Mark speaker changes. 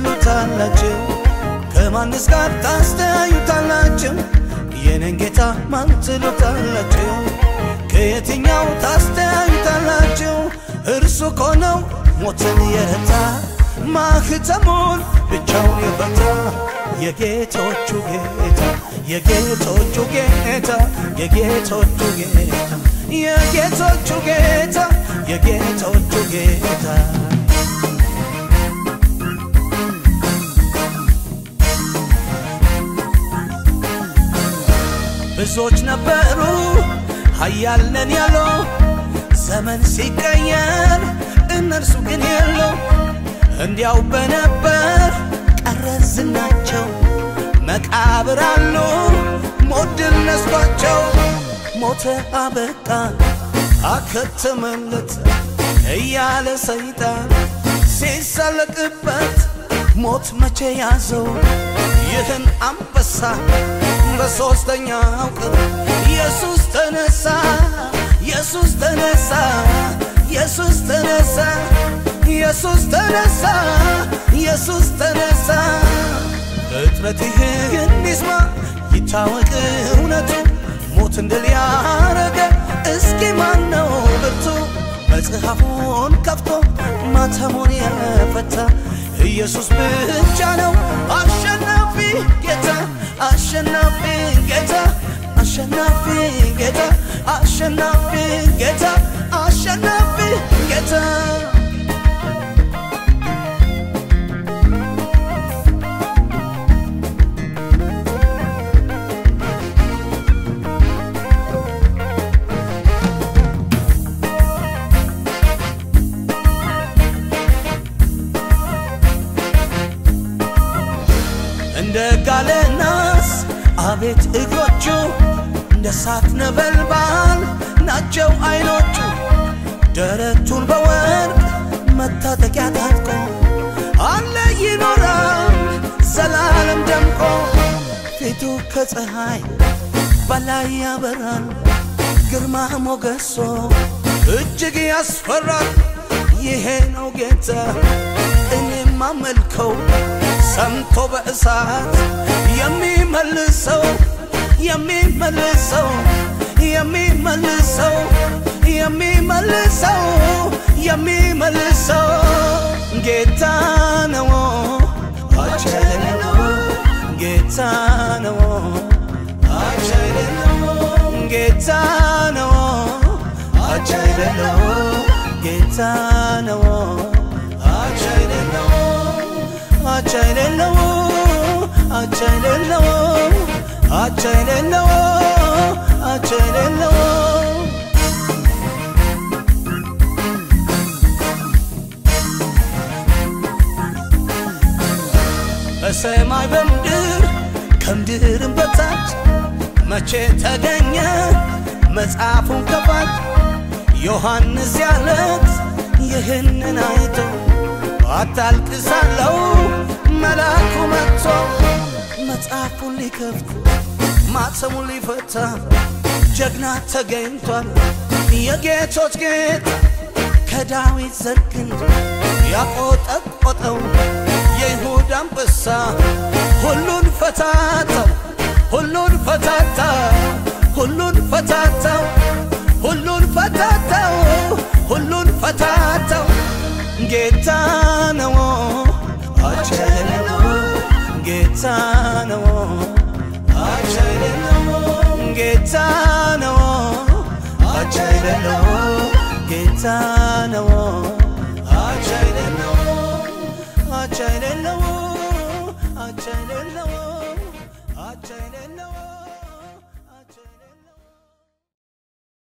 Speaker 1: ትሉታላችሁ? ከማንስ ጋር ታስተያዩታላችሁ? የኔን ጌታ ማን ትሉታላችሁ? ከየትኛው ታስተያዩታላችሁ? እርሱ እኮ ነው ሞትን የረታ ማህተሙን ብቻውን የፈታ የጌቶቹ ጌታ የጌቶቹ ጌታ የጌቶቹ ጌታ የጌቶቹ ጌታ የጌቶቹ ጌታ ብዙዎች ነበሩ ኃያል ነን ያሉ ዘመን ሲቀየር እነርሱ ግን የሉ እንዲያው በነበር ቀረ ዝናቸው መቃብር አሉ ሞት ድል ነስቷቸው። ሞተ አበቃ አከተመለት እያለ ሰይጣን ሲሳለቅበት ሞት መቼ ያዘው? ይህን አንበሳ በሦስተኛው ቀን ኢየሱስ ተነሳ ኢየሱስ ተነሳ ኢየሱስ ተነሳ ኢየሱስ ተነሳ ኢየሱስ ተነሳ። ፍጥረት ይህን ይስማ ይታወቅ እውነቱ ሞትን ድል ያረገ እስኪ ማን ነው ብርቱ? መጽሐፉን ከፍቶ ማተሙን የፈታ ኢየሱስ ብቻ ነው ጌታ አሸናፊ ጌታ አሸናፊ ጌታ አሸናፊ ጌታ እንደ ጋለ ናስ አቤት እግሮቹ! እንደ ሳት ነበልባል ናቸው አይኖቹ! ደረቱን በወርቅ መታጠቂያ ታጥቆ አለ ይኖራል ዘላለም ደምቆ! ፊቱ ከፀሐይ በላይ ያበራል ግርማ ሞገሶ እጅግ ያስፈራል። ይሄ ነው ጌታ እኔም አመልከው ሰምቶ በእሳት የሚመልሰው የሚመልሰው የሚመልሰው የሚመልሰው የሚመልሰው ጌታ ነው። አቸለው ጌታ ነው። አቸለው ጌታ ነው። አቸለው ጌታ ነው አቻ የሌለው አቻ የሌለው አቻ የሌለው አቻ የሌለው። በሰማይ በምድር ከምድርም በታች መቼ ተገኘ? መጽሐፉን ከፋች ዮሐንስ ያለት ይህንን አይቶ አታልቅሳለው መልአኩ መጥቶ መጽሐፉን ሊከፍት ማተሙን ሊፈታ ጀግና ተገኝቷል። የጌቶች ጌታ ከዳዊት ዘር ግንድ ያቆጠቆጠው የይሁዳ አንበሳ ሁሉን ፈታተው ሁሉን ፈታተው ሁሉን ፈታተው ሁሉን ፈታተው ሁሉን ጌታነዎ አቸለዎ ጌታነዎ አቸለዎ ጌታነዎ አቸለዎ ጌታነዎ አቸለዎ አቸለዎ አቸለዎ አቸለዎ